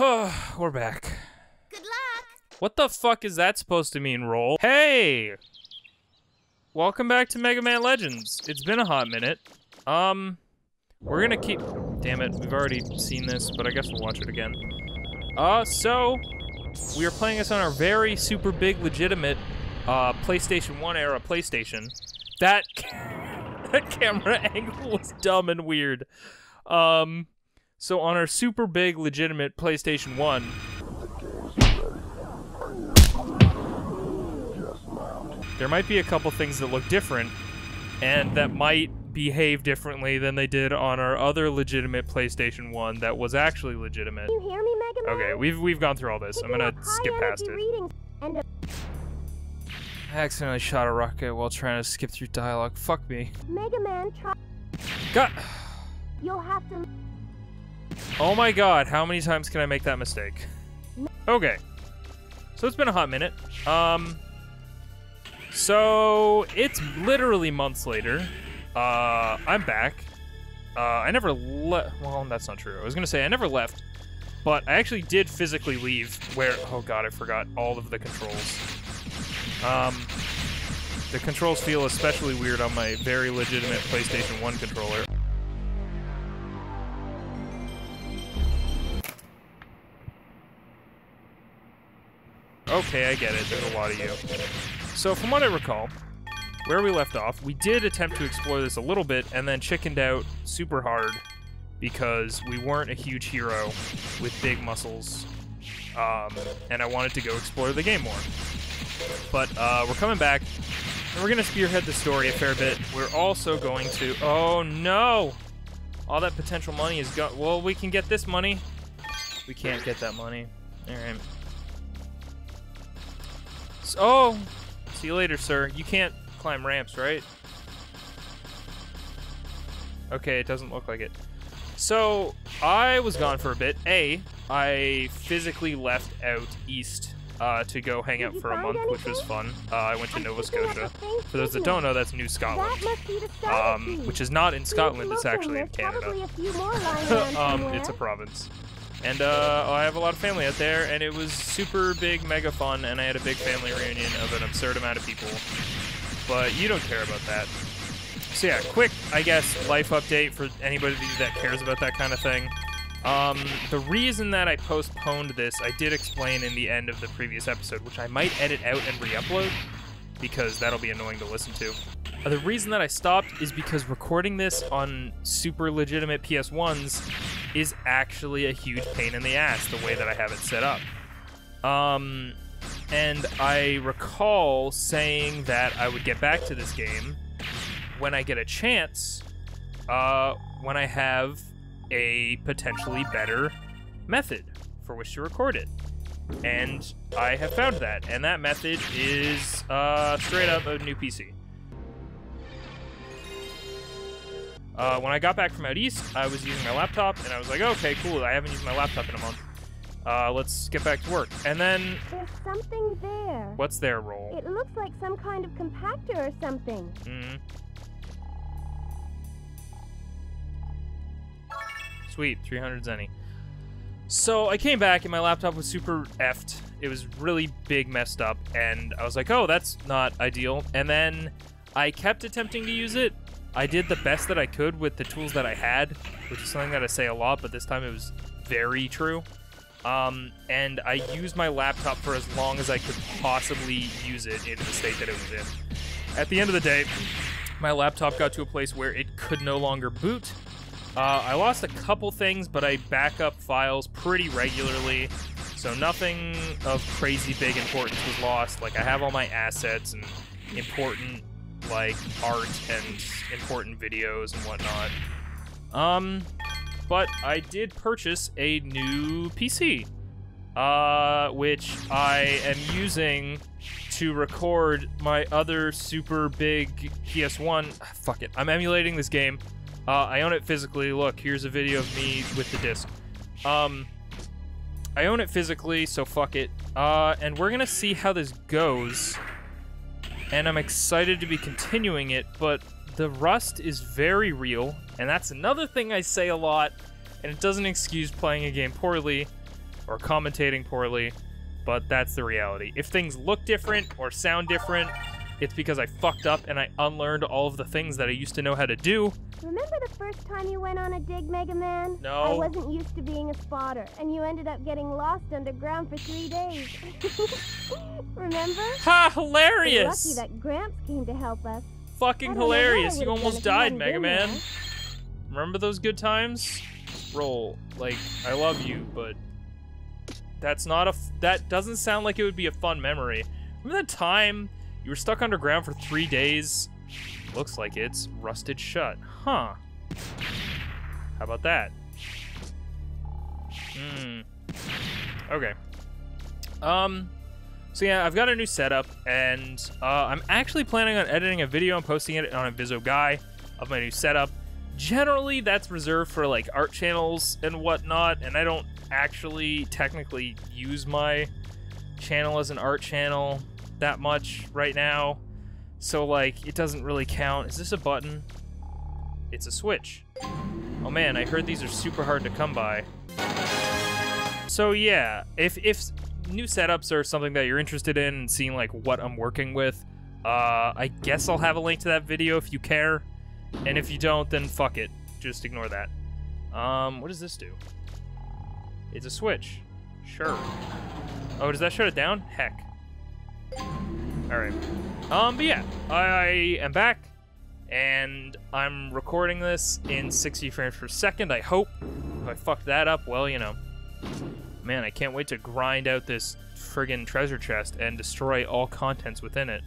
We're back. Good luck. What the fuck is that supposed to mean, Roll? Hey! Welcome back to Mega Man Legends. It's been a hot minute. Um, we're gonna keep... Damn it, we've already seen this, but I guess we'll watch it again. Uh, so, we are playing this on our very super big legitimate uh, PlayStation 1 era PlayStation. That, that camera angle was dumb and weird. Um, so on our super big legitimate PlayStation 1, there might be a couple things that look different and that might behave differently than they did on our other legitimate PlayStation 1 that was actually legitimate. You hear me, Mega Man? Okay, we've we've gone through all this. I'm gonna skip past it. readings And a I accidentally shot a rocket while trying to skip through dialogue. Fuck me. Mega Man try. God. You'll have to. Oh my god, how many times can I make that mistake? Okay. So it's been a hot minute. Um So it's literally months later. Uh I'm back. Uh I never left well, that's not true. I was gonna say I never left, but I actually did physically leave where oh god, I forgot all of the controls. Um the controls feel especially weird on my very legitimate PlayStation 1 controller. Okay, I get it. There's a lot of you. So, from what I recall, where we left off, we did attempt to explore this a little bit and then chickened out super hard because we weren't a huge hero with big muscles. Um, and I wanted to go explore the game more. But uh, we're coming back, and we're going to spearhead the story a fair bit. We're also going to. Oh no! All that potential money is gone. Well, we can get this money. We can't get that money. Alright. Oh! See you later, sir. You can't climb ramps, right? Okay, it doesn't look like it. So, I was gone for a bit. A, I physically left out east uh, to go hang out for a month, which was fun. Uh, I went to I'm Nova Scotia. For those that don't know, that's New Scotland. That must be the Um, which is not in Scotland, it's actually in Canada. A few more um, it's a province. And uh, I have a lot of family out there, and it was super big, mega fun, and I had a big family reunion of an absurd amount of people. But you don't care about that. So yeah, quick, I guess, life update for anybody that cares about that kind of thing. Um, the reason that I postponed this, I did explain in the end of the previous episode, which I might edit out and re-upload, because that'll be annoying to listen to. The reason that I stopped is because recording this on super legitimate PS1s is actually a huge pain in the ass the way that I have it set up. Um, and I recall saying that I would get back to this game when I get a chance, uh, when I have a potentially better method for which to record it. And I have found that, and that method is uh, straight up a new PC. Uh, when I got back from out east, I was using my laptop, and I was like, okay, cool, I haven't used my laptop in a month. Uh, let's get back to work. And then, There's something there. what's their role? It looks like some kind of compactor or something. Mm. Sweet, 300 zenny. So I came back and my laptop was super effed. It was really big, messed up, and I was like, oh, that's not ideal. And then I kept attempting to use it. I did the best that I could with the tools that I had, which is something that I say a lot, but this time it was very true. Um, and I used my laptop for as long as I could possibly use it in the state that it was in. At the end of the day, my laptop got to a place where it could no longer boot. Uh, I lost a couple things, but I back up files pretty regularly, so nothing of crazy big importance was lost. Like I have all my assets and important like art and important videos and whatnot. Um, but I did purchase a new PC, uh, which I am using to record my other super big PS1. Ah, Fuck it, I'm emulating this game. Uh, I own it physically. Look, here's a video of me with the disc. Um, I own it physically, so fuck it. Uh, and we're gonna see how this goes. And I'm excited to be continuing it, but the rust is very real, and that's another thing I say a lot, and it doesn't excuse playing a game poorly or commentating poorly, but that's the reality. If things look different or sound different, it's because I fucked up and I unlearned all of the things that I used to know how to do. Remember the first time you went on a dig, Mega Man? No. I wasn't used to being a spotter, and you ended up getting lost underground for three days. Remember? Ha! Hilarious! Hilarious! lucky that Gramps came to help us. Fucking I don't know what I hilarious! You almost died, Mega Man. Remember those good times? Roll. Like, I love you, but that's not a. F- that doesn't sound like it would be a fun memory. Remember that time you were stuck underground for three days? Looks like it's rusted shut. Huh. How about that? Hmm. Okay. Um. So yeah, I've got a new setup, and uh, I'm actually planning on editing a video and posting it on Invisoguy of my new setup. Generally, that's reserved for like art channels and whatnot, and I don't actually technically use my channel as an art channel that much right now. So like, it doesn't really count. Is this a button? It's a switch. Oh man, I heard these are super hard to come by. So yeah, if if new setups are something that you're interested in and seeing like what I'm working with, uh, I guess I'll have a link to that video if you care. And if you don't, then fuck it. Just ignore that. Um, what does this do? It's a switch. Sure. Oh, does that shut it down? Heck. Alright. Um, but yeah, I am back, and I'm recording this in 60 frames per second, I hope. If I fucked that up, well, you know. Man, I can't wait to grind out this friggin' treasure chest and destroy all contents within it.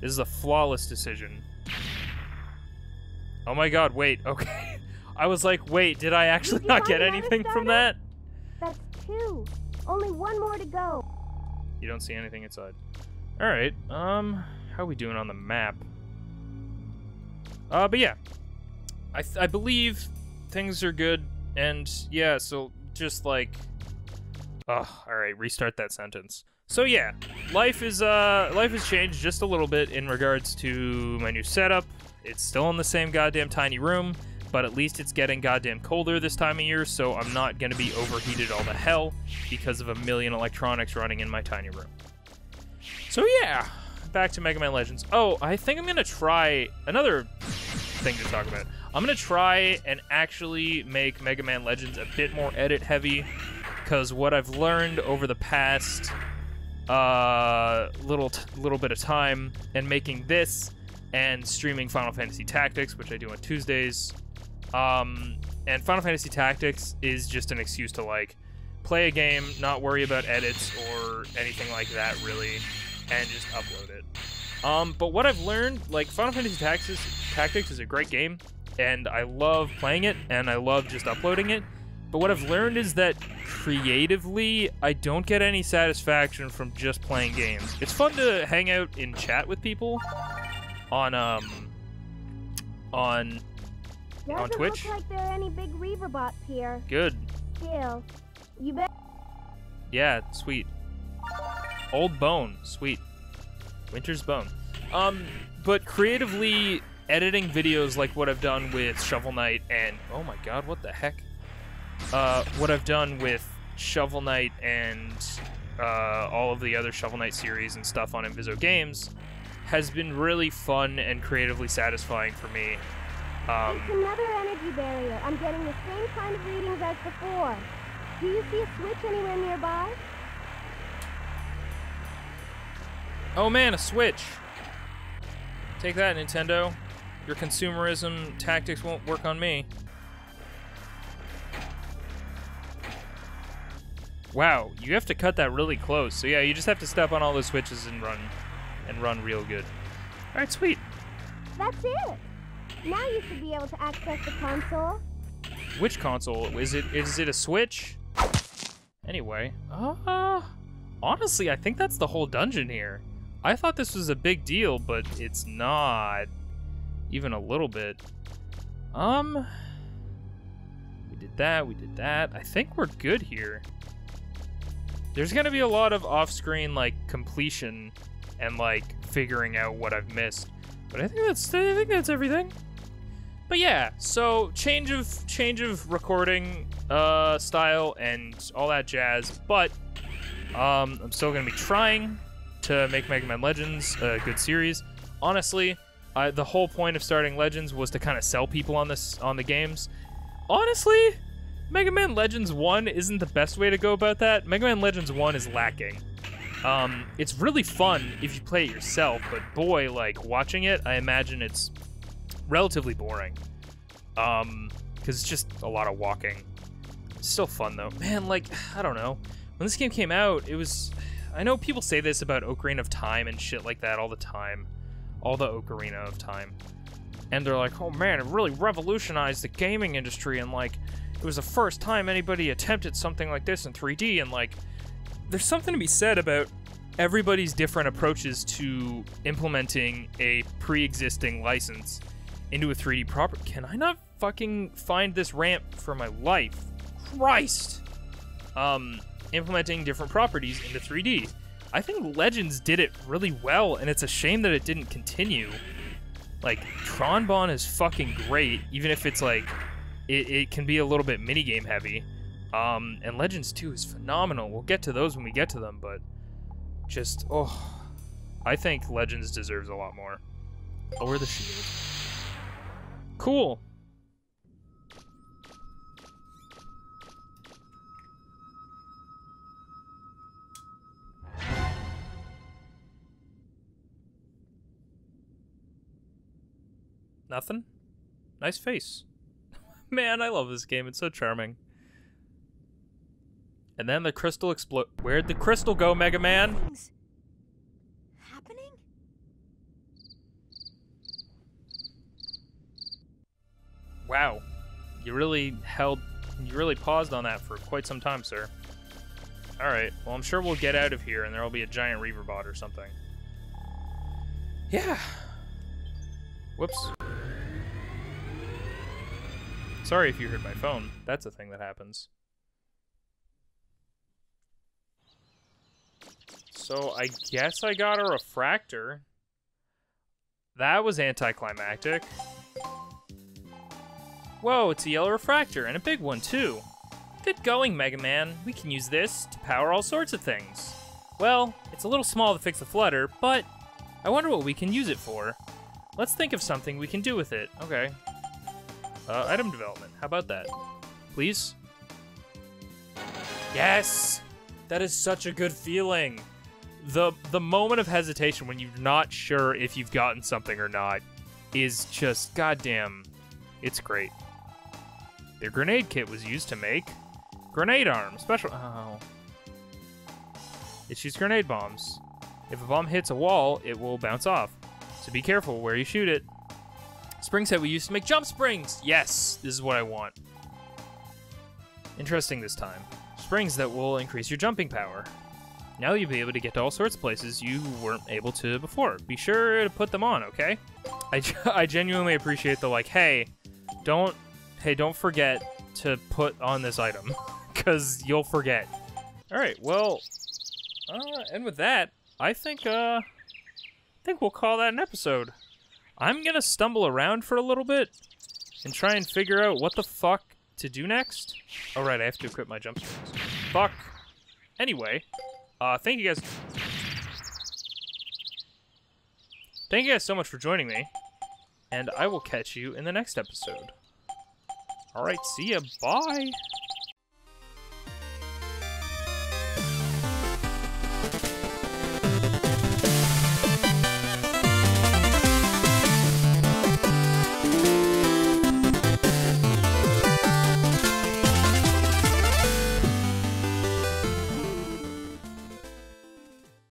This is a flawless decision. Oh my god, wait, okay. I was like, wait, did I actually you not get anything from that? That's two. Only one more to go. You don't see anything inside. Alright, um, how are we doing on the map? Uh, but yeah. I, I believe things are good, and yeah, so just like. Oh, alright, restart that sentence. So yeah, life is, uh, life has changed just a little bit in regards to my new setup. It's still in the same goddamn tiny room, but at least it's getting goddamn colder this time of year, so I'm not gonna be overheated all the hell because of a million electronics running in my tiny room. So yeah, back to Mega Man Legends. Oh, I think I'm gonna try another thing to talk about. I'm gonna try and actually make Mega Man Legends a bit more edit heavy, because what I've learned over the past uh, little little bit of time and making this and streaming Final Fantasy Tactics, which I do on Tuesdays. Um, and Final Fantasy Tactics is just an excuse to like play a game, not worry about edits or anything like that, really, and just upload it. Um, but what I've learned, like Final Fantasy Tactics, Tactics is a great game, and I love playing it, and I love just uploading it. But what I've learned is that creatively, I don't get any satisfaction from just playing games. It's fun to hang out in chat with people on um on Doesn't Twitch? look like there are any big Reaver bots here. good. Still, you bet. Yeah, sweet. Old Bone, sweet. Winter's Bone. Um, but creatively editing videos like what I've done with Shovel Knight and oh my god, what the heck? Uh, what I've done with Shovel Knight and uh, all of the other Shovel Knight series and stuff on InvisoGames has been really fun and creatively satisfying for me. Um, It's another energy barrier. I'm getting the same kind of readings as before. Do you see a switch anywhere nearby? Oh man, a Switch. Take that, Nintendo. Your consumerism tactics won't work on me. Wow, you have to cut that really close. So yeah, you just have to step on all the switches and run, and run real good. All right, sweet. That's it. Now you should be able to access the console. Which console is it? Is it a Switch? Anyway, uh, honestly, I think that's the whole dungeon here. I thought this was a big deal, but it's not even a little bit. Um, we did that, we did that. I think we're good here. There's gonna be a lot of off-screen like completion and like figuring out what I've missed, but I think that's I think that's everything. But yeah, so change of change of recording uh, style and all that jazz. But um, I'm still gonna be trying to make Mega Man Legends a good series. Honestly, I, the whole point of starting Legends was to kind of sell people on this on the games. Honestly, Mega Man Legends 1 isn't the best way to go about that. Mega Man Legends 1 is lacking. Um, it's really fun if you play it yourself, but boy, like watching it, I imagine it's relatively boring. Um, because it's just a lot of walking. It's still fun though. Man, like, I don't know. When this game came out, it was. I know people say this about Ocarina of Time and shit like that all the time. All the Ocarina of Time. And they're like, oh man, it really revolutionized the gaming industry and like, it was the first time anybody attempted something like this in 3D and like, there's something to be said about everybody's different approaches to implementing a pre-existing license into a 3D property. Can I not fucking find this ramp for my life? Christ! Um, implementing different properties into 3D. I think Legends did it really well, and it's a shame that it didn't continue. Like, Tron is fucking great, even if it's like, it, it can be a little bit minigame heavy. Um, and Legends 2 is phenomenal. We'll get to those when we get to them, but just, oh, I think Legends deserves a lot more. Lower the shield. Cool. Nothing? Nice face. Man, I love this game. It's so charming. And then the crystal explode. Where'd the crystal go, Mega Man? Wow. You really held. You really paused on that for quite some time, sir. Alright, well, I'm sure we'll get out of here and there will be a giant Reaver bot or something. Yeah. Whoops. Sorry if you heard my phone. That's a thing that happens. So I guess I got a refractor. That was anticlimactic. Whoa, it's a yellow refractor, and a big one, too. Good going, Mega Man. We can use this to power all sorts of things. Well, it's a little small to fix the flutter, but I wonder what we can use it for. Let's think of something we can do with it. Okay. Uh, item development. How about that? Please? Yes! That is such a good feeling. The the moment of hesitation when you're not sure if you've gotten something or not is just goddamn it's great. Their grenade kit was used to make grenade arm special oh. It shoots grenade bombs. If a bomb hits a wall, it will bounce off. So be careful where you shoot it. Spring set we used to make jump springs. Yes, this is what I want. Interesting this time. Springs that will increase your jumping power. Now you'll be able to get to all sorts of places you weren't able to before. Be sure to put them on, okay? I, I genuinely appreciate the like, hey, don't, hey, don't forget to put on this item, because you'll forget. All right, well, uh, and with that, I think, uh, I think we'll call that an episode. I'm gonna stumble around for a little bit and try and figure out what the fuck to do next. All right, I have to equip my jump springs. Fuck. Anyway, uh, thank you guys. Thank you guys so much for joining me, and I will catch you in the next episode. All right, see ya. Bye.